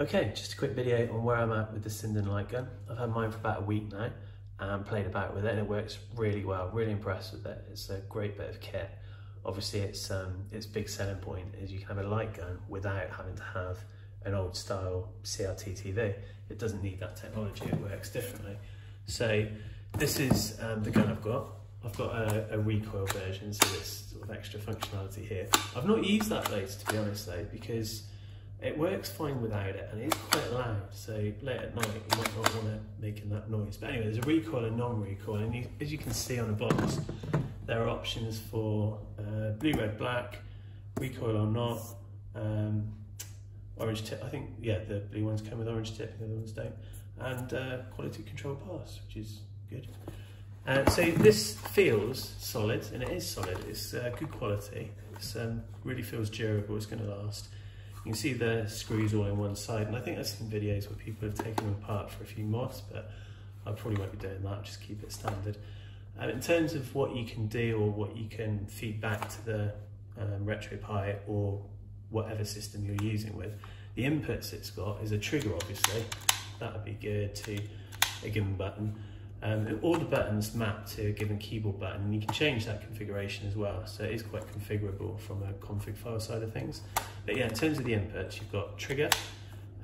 Okay, just a quick video on where I'm at with the Sinden light gun. I've had mine for about a week now and played about with it and it works really well, really impressed with it. It's a great bit of kit. Obviously its, um, its big selling point is you can have a light gun without having to have an old style CRT TV. It doesn't need that technology, it works differently. So this is um, the gun I've got. I've got a, a, recoil version, so this sort of extra functionality here. I've not used that later, to be honest though, because it works fine without it and it is quite loud. So late at night, you might not want it making that noise. But anyway, there's a recoil and non-recoil. And you, as you can see on the box, there are options for uh, blue, red, black, recoil or not, um, orange tip. I think, yeah, the blue ones come with orange tip, the other ones don't. And uh, quality control pass, which is good. Uh, so this feels solid, and it is solid. It's uh, good quality. It um, really feels durable. It's going to last. You can see the screws all in one side, and I think I've seen videos where people have taken them apart for a few mods, but I probably won't be doing that, just keep it standard. Um, in terms of what you can do or what you can feed back to the um, RetroPie or whatever system you're using with, the inputs it's got is a trigger obviously, that would be geared to a given button. Um, all the buttons map to a given keyboard button and you can change that configuration as well. So it is quite configurable from a config file side of things. But yeah, in terms of the inputs, you've got trigger.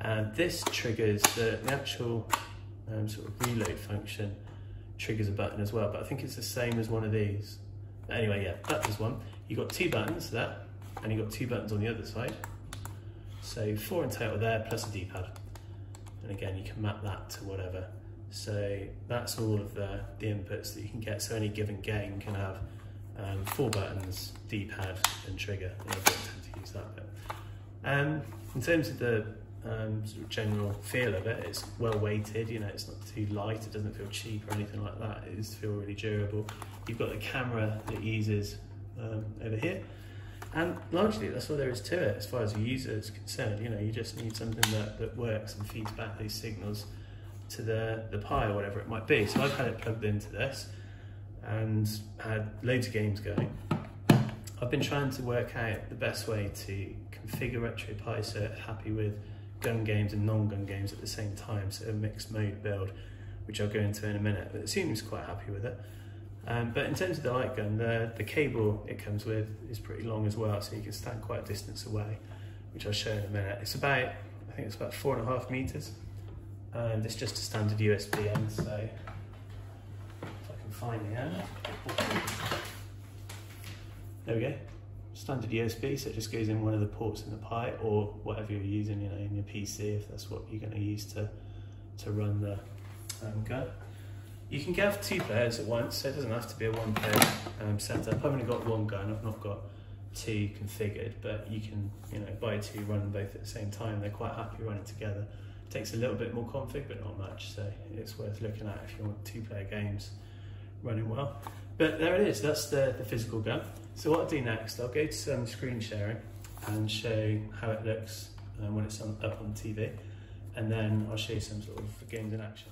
And this triggers the, the actual um, sort of reload function triggers a button as well, but I think it's the same as one of these. But anyway, yeah, that is one. You've got two buttons there, and you've got two buttons on the other side. So four in total there, plus a D-pad. And again, you can map that to whatever. So that's all of the, the inputs that you can get. So any given game can have um, four buttons, D-pad and trigger. And I don't tend to use that bit. Um, in terms of the um, sort of general feel of it, it's well weighted, you know, it's not too light, it doesn't feel cheap or anything like that. It does feel really durable. You've got the camera that uses um, over here. And largely that's all there is to it as far as the user is concerned. You know, you just need something that, that works and feeds back these signals to the, the Pi or whatever it might be. So I've had it plugged into this and had loads of games going. I've been trying to work out the best way to configure RetroPie so it's happy with gun games and non-gun games at the same time, so a mixed mode build, which I'll go into in a minute, but it seems quite happy with it. Um, but in terms of the light gun, the, the cable it comes with is pretty long as well, so you can stand quite a distance away, which I'll show in a minute. It's about, I think it's about four and a half meters, and it's just a standard USB end, so There we go. Standard USB, so it just goes in one of the ports in the Pi or whatever you're using, you know, in your PC if that's what you're going to use to to run the um, gun. You can have two players at once, so it doesn't have to be a one player um, setup. I've only got one gun, I've not got two configured, but you can, you know, buy two, run them both at the same time. They're quite happy running together It takes a little bit more config, but not much, so it's worth looking at if you want two-player games running well. But there it is, that's the, the physical gun. So what I'll do next, I'll go to some screen sharing and show how it looks um, when it's on, up on TV, and then I'll show you some sort of games in action.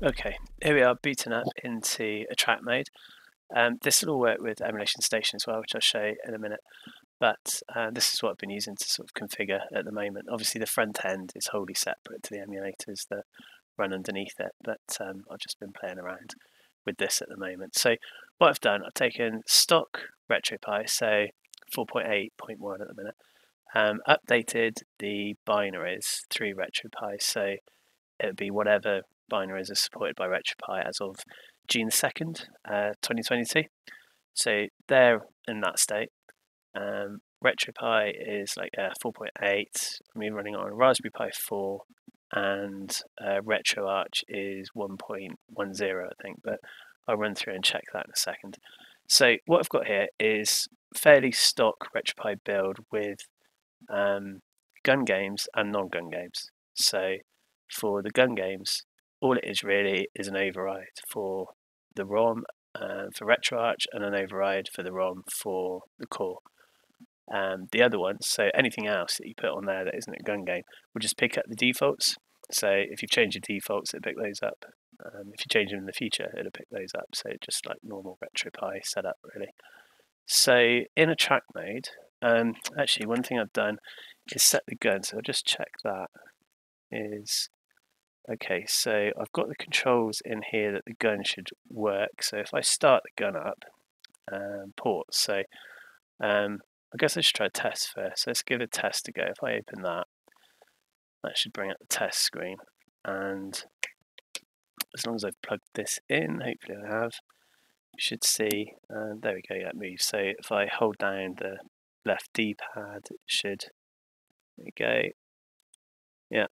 Okay, here we are booting up into AttractMode. Um, this will all work with Emulation Station as well, which I'll show you in a minute. But uh, this is what I've been using to sort of configure at the moment. Obviously, the front end is wholly separate to the emulators that run underneath it, but um, I've just been playing around with this at the moment. So what I've done, I've taken stock RetroPie, so 4.8.1 at the minute, um, updated the binaries through RetroPie, so it would be whatever binaries are supported by RetroPie as of June 2nd, uh, 2022. So they're in that state. Um, RetroPie is like uh, 4.8, I'm running on Raspberry Pi 4, and uh, RetroArch is 1.10, I think, but I'll run through and check that in a second. So what I've got here is fairly stock RetroPie build with um, gun games and non-gun games. So for the gun games, all it is really is an override for the ROM uh, for RetroArch and an override for the ROM for the core. Um, the other ones, so anything else that you put on there that isn't a gun game, will just pick up the defaults. So if you change your defaults, it'll pick those up. Um, if you change them in the future, it'll pick those up. So just like normal RetroPie setup, really. So in a track mode, um, actually one thing I've done is set the gun. So I'll just check that. Is okay. So I've got the controls in here that the gun should work. So if I start the gun up, um, ports. So um, I guess I should try a test first. Let's give a test a go. If I open that, that should bring up the test screen. And as long as I've plugged this in, hopefully I have, you should see, uh, there we go, that moves. So if I hold down the left D-pad, it should, there we go. Yeah,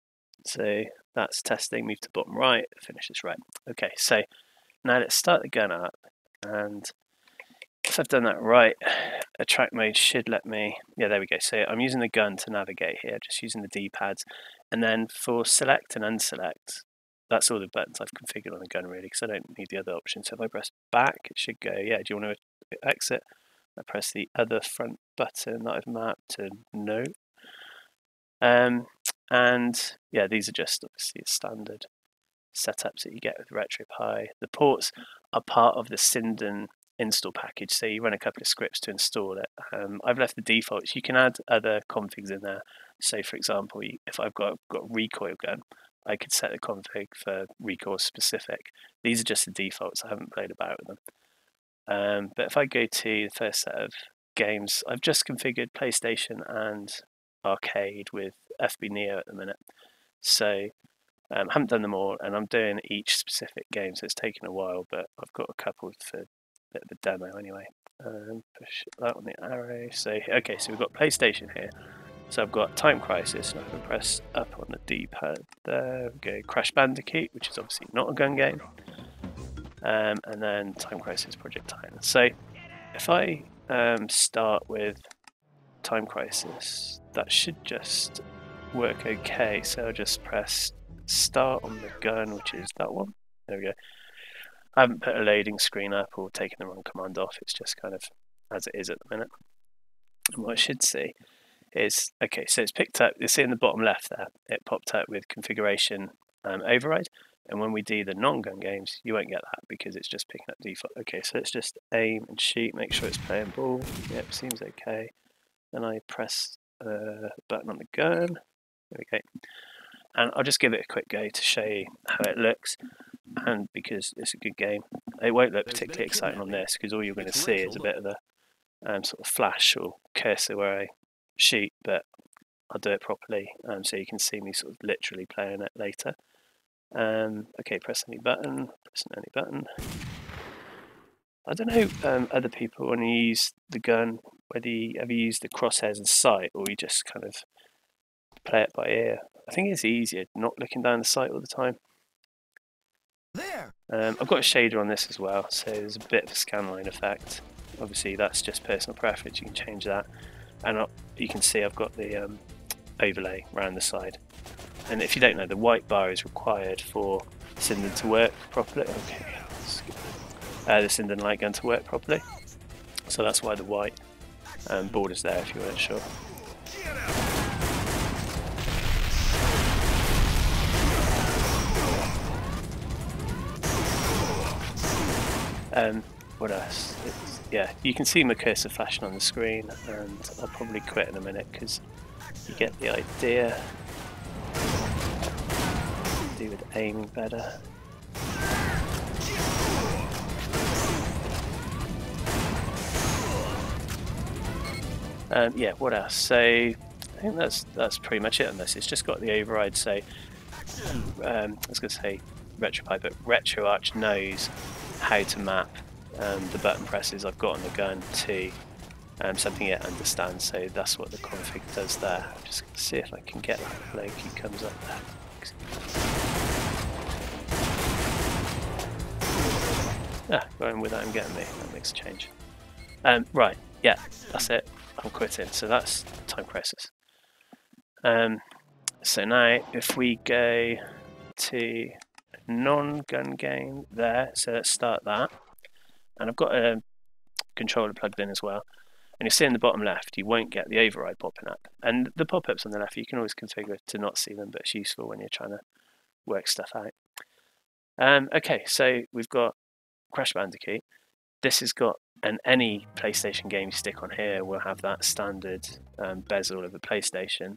so that's testing, move to bottom right, finish this right. Okay, so now let's start the gun up and if I've done that right, AttractMode should let me, yeah, there we go. So I'm using the gun to navigate here, just using the D-pads. And then for select and unselect, that's all the buttons I've configured on the gun really, because I don't need the other options. So if I press back, it should go, yeah, do you want to exit? I press the other front button that I've mapped to no. Um, and yeah, these are just obviously standard setups that you get with RetroPie. The ports are part of the Sinden install package. So you run a couple of scripts to install it. Um, I've left the defaults. You can add other configs in there. So for example, if I've got got recoil gun, I could set the config for recoil specific. These are just the defaults. I haven't played about with them. Um, but if I go to the first set of games, I've just configured PlayStation and arcade with FB Neo at the minute. So um, I haven't done them all, and I'm doing each specific game, so it's taken a while, but I've got a couple for bit of a demo anyway. Um, push that on the arrow. So okay, so we've got PlayStation here. So I've got Time Crisis, and I can press up on the D-pad there. We go Crash Bandicoot, which is obviously not a gun game, um, and then Time Crisis Project Titan. So if I um, start with Time Crisis, that should just work okay. So I'll just press start on the gun, which is that one. There we go. I haven't put a loading screen up or taken the wrong command off. It's just kind of as it is at the minute. And what I should see is, okay, so it's picked up, you see in the bottom left there, it popped up with configuration um, override. And when we do the non-gun games, you won't get that because it's just picking up default. Okay, so let's just aim and shoot, make sure it's playing ball. Yep, seems okay. Then I press the button on the gun. There we go. And I'll just give it a quick go to show you how it looks and because it's a good game. It won't look particularly exciting on this because all you're going to see is a bit of the um, sort of flash or cursor where I shoot, but I'll do it properly um, so you can see me sort of literally playing it later. Um, okay, press any button, press any button. I don't know um, other people when you use the gun, whether you ever use the crosshairs and sight or you just kind of play it by ear. I think it's easier not looking down the sight all the time. There. Um, I've got a shader on this as well, so there's a bit of a scanline effect. Obviously, that's just personal preference. You can change that, and I'll, you can see I've got the um, overlay around the side. And if you don't know, the white bar is required for Sinden to work properly. Okay, uh, the Sinden light gun to work properly. So that's why the white um, border's there if you weren't sure. Um, what else? It's, yeah, you can see my cursor flashing on the screen, and I'll probably quit in a minute because you get the idea. Do with aiming better. Um, yeah, what else? So I think that's that's pretty much it on this. It's just got the override. So um, I was going to say RetroPie, but RetroArch knows how to map um, the button presses I've got on the gun to um, something it understands. So that's what the config does there. I'm just going to see if I can get that Loki comes up there. Ah, going without him getting me. That makes a change. Um, right, yeah, that's it. I'm quitting. So that's time crisis. Um, so now if we go to non-gun game there. So let's start that. And I've got a controller plugged in as well. And you see in the bottom left, you won't get the override popping up. And the pop-ups on the left, you can always configure to not see them, but it's useful when you're trying to work stuff out. Um, okay, so we've got Crash Bandicoot. This has got, and any PlayStation game you stick on here will have that standard um, bezel of a PlayStation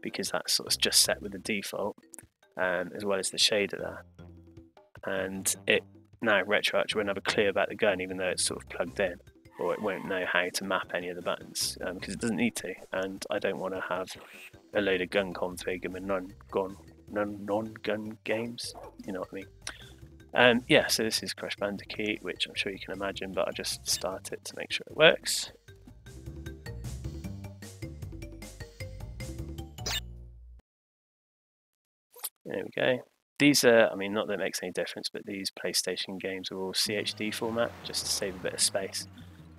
because that's sort of just set with the default, um, as well as the shader there. And it now RetroArch won't have a clue about the gun, even though it's sort of plugged in, or it won't know how to map any of the buttons because um, it doesn't need to. And I don't want to have a load of gun config in non-gun non-gun games. You know what I mean? Um, yeah, so this is Crash Bandicoot, which I'm sure you can imagine, but I'll just start it to make sure it works. There we go. These are, I mean, not that it makes any difference, but these PlayStation games are all CHD format, just to save a bit of space.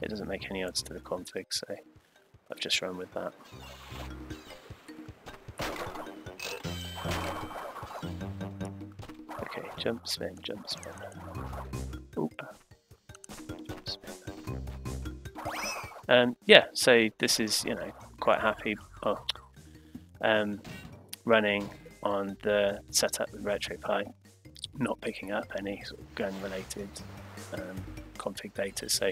It doesn't make any odds to the config, so I've just run with that. Jump, spin, jump, spin. Ooh. Jump, spin. Um, yeah, so this is, you know, quite happy oh, um, running on the setup with RetroPie, not picking up any sort of gun related um, config data. So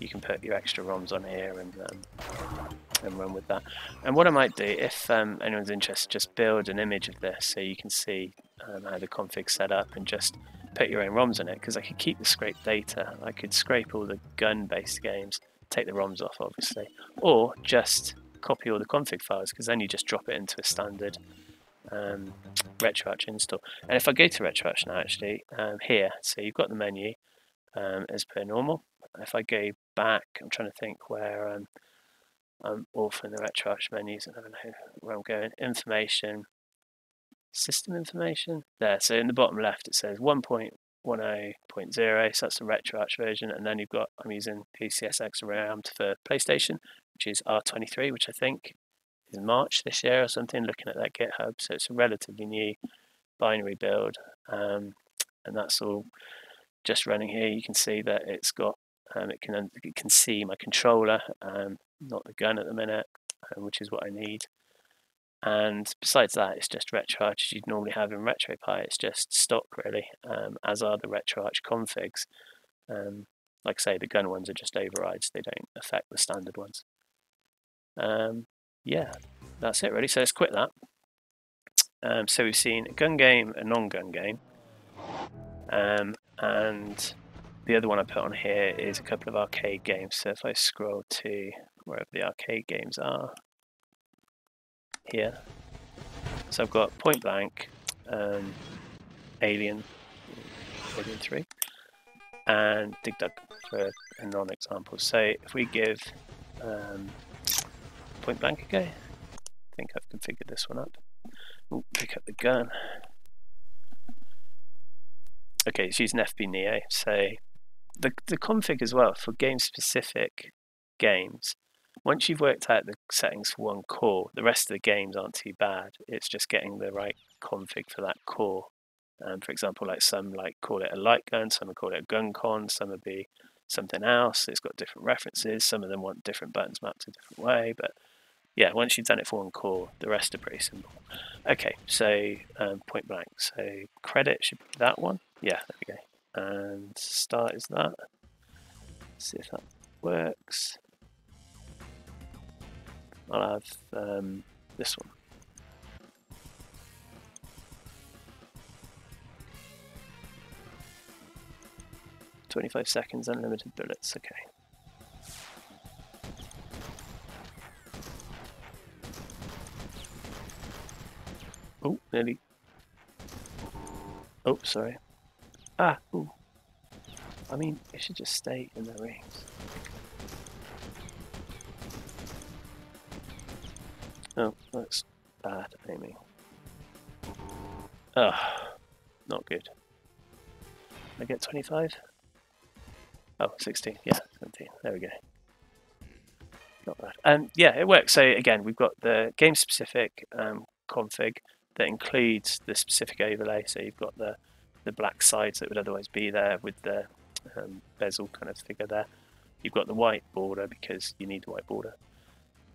you can put your extra ROMs on here and um, and run with that. And what I might do, if um, anyone's interested, just build an image of this so you can see um, how the config's set up and just put your own ROMs in it because I could keep the scraped data. I could scrape all the gun-based games, take the ROMs off obviously, or just copy all the config files because then you just drop it into a standard um, RetroArch install. And if I go to RetroArch now, actually, um, here, so you've got the menu um, as per normal. If I go back, I'm trying to think where um, I'm off in the RetroArch menus. I don't know where I'm going. Information, system information. There, so in the bottom left it says 1.10.0, so that's the RetroArch version. And then you've got, I'm using PCSX ReARMed for PlayStation, which is R23, which I think is March this year or something, looking at that GitHub. So it's a relatively new binary build, um, and that's all just running here. You can see that it's got um, it can it can see my controller, um, not the gun at the minute, um, which is what I need. And besides that, it's just RetroArch as you'd normally have in RetroPie. It's just stock really, um, as are the RetroArch configs. Um, like I say, the gun ones are just overrides; they don't affect the standard ones. Um, yeah, that's it really. So let's quit that. Um, so we've seen a gun game, a non-gun game, um, and the other one I put on here is a couple of arcade games. So if I scroll to wherever the arcade games are, here. So I've got Point Blank, um, Alien, Alien 3, and Dig Dug for a non-example. So if we give um, point blank again. I think I've configured this one up. Ooh, pick up the gun. Okay, it's using FB Neo. So the the config as well for game specific games. Once you've worked out the settings for one core, the rest of the games aren't too bad. It's just getting the right config for that core. Um, for example, like some like call it a light gun, some call it a gun con, some would be something else. It's got different references. Some of them want different buttons mapped a different way, but yeah, once you've done it for one core, the rest are pretty simple. Okay, so um, point blank. So credit should be that one. Yeah, there we go. And start is that. Let's see if that works. I'll have um, this one. Twenty-five seconds, unlimited bullets. Okay. Oh, nearly. Oh, sorry. Ah, ooh. I mean, it should just stay in the rings. Oh, that's bad aiming. Oh, not good. I get 25? Oh, 16. Yeah, 17. There we go. Not bad. Um, yeah, it works. So again, we've got the game-specific um, config that includes the specific overlay. So you've got the, the black sides that would otherwise be there with the um, bezel kind of figure there. you've got the white border because you need the white border.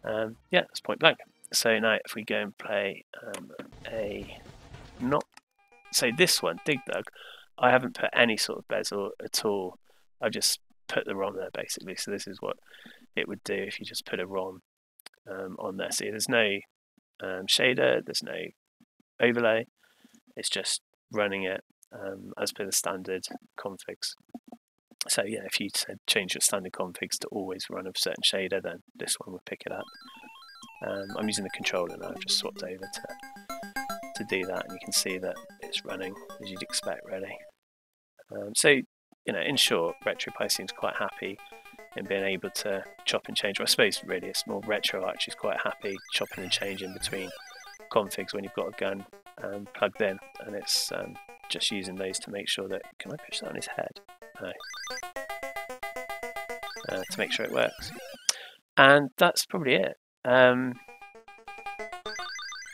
Um, yeah, that's point blank. So now if we go and play um, a not say this one, Dig Dug, I haven't put any sort of bezel at all. I've just put the ROM there basically. So this is what it would do if you just put a ROM um, on there. See, there's no um, shader, there's no overlay. It's just running it um, as per the standard configs. So yeah, if you said change your standard configs to always run a certain shader, then this one would pick it up. Um, I'm using the controller now, I've just swapped over to, to do that, and you can see that it's running as you'd expect, really. Um, so, you know, in short, RetroPie seems quite happy in being able to chop and change. Well, I suppose really it's more RetroArch is quite happy chopping and changing between configs when you've got a gun um, plugged in, and it's um, just using those to make sure that. Can I push that on his head? No. Uh, to make sure it works. And that's probably it. Um,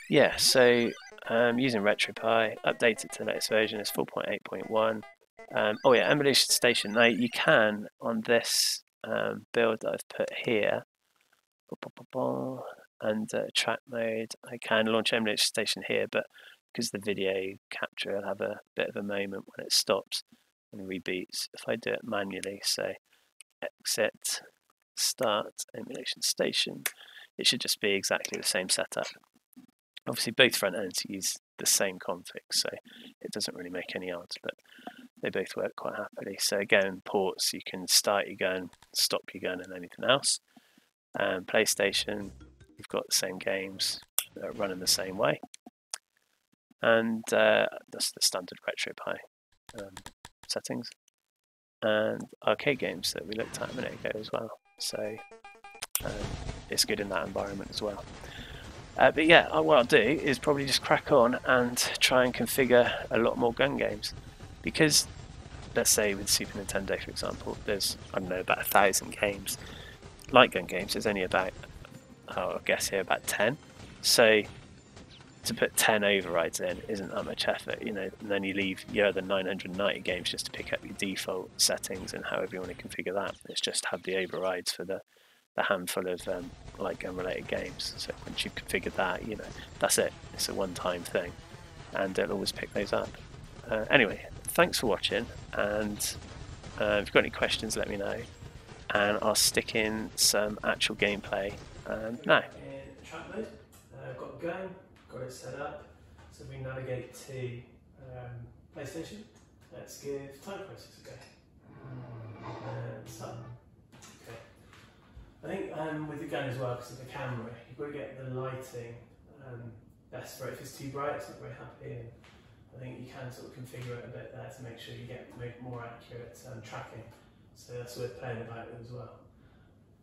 yeah, so um, using RetroPie, updated to the latest version is 4.8.1. Um, oh yeah, emulation station. Now you can on this um, build that I've put here, and uh, track mode. I can launch emulation station here, but because the video capture will have a bit of a moment when it stops and reboots. If I do it manually, say exit, start emulation station, it should just be exactly the same setup. Obviously, both front ends use the same config, so it doesn't really make any odds, but they both work quite happily. So again, ports, you can start your gun, stop your gun, and anything else. Um, PlayStation, you've got the same games running the same way. And uh, that's the standard RetroPie um, settings. And arcade games that we looked at a minute ago as well. So um, it's good in that environment as well. Uh, but yeah, uh, what I'll do is probably just crack on and try and configure a lot more gun games. Because, let's say with Super Nintendo, for example, there's, I don't know, about a thousand games. Light gun games, there's only about, oh, I guess here, about 10. So, to put 10 overrides in isn't that much effort, you know, and then you leave your other 990 games just to pick up your default settings and however you want to configure that. It's just have the overrides for the the handful of um, light gun related games. So once you've configured that, you know, that's it. It's a one-time thing, and it'll always pick those up. Uh, anyway, thanks for watching, and uh, if you've got any questions, let me know, and I'll stick in some actual gameplay um, now. Mode, uh, got the gun, got it set up. So we navigate to um, PlayStation. Let's give Time Crisis a go. And start. I think um, with the gun as well, because of the camera, you've got to get the lighting um, best. If it's too bright, it's not very happy. And I think you can sort of configure it a bit there to make sure you get more accurate um, tracking. So that's worth playing about with as well.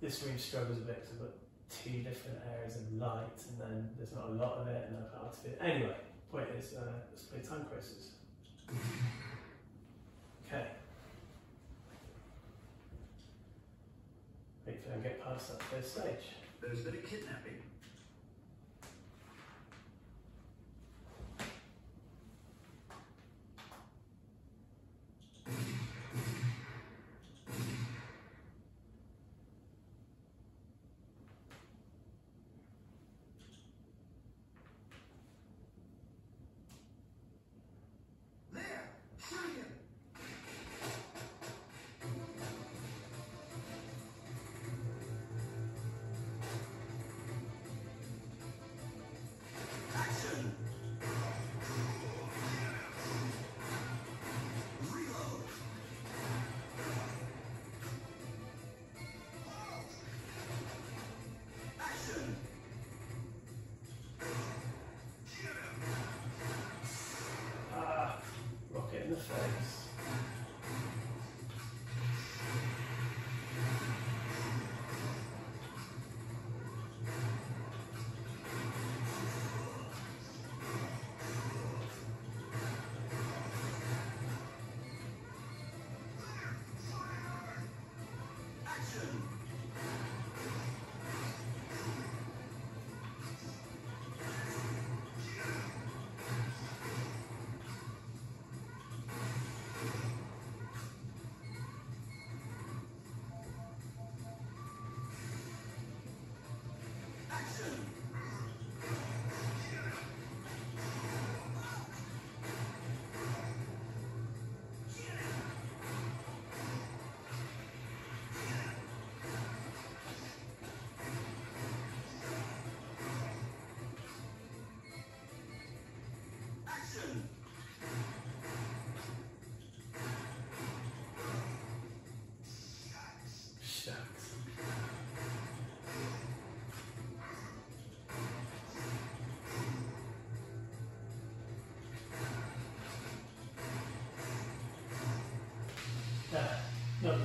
This room struggles a bit because I've got two different areas of light and then there's not a lot of it and I've to fit. Anyway, point is, uh, let's play time crisis. Okay. I get past that first stage. There's been a kidnapping.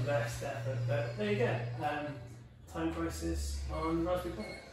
Best effort. But there you go. Um, time crisis on Raspberry Pi.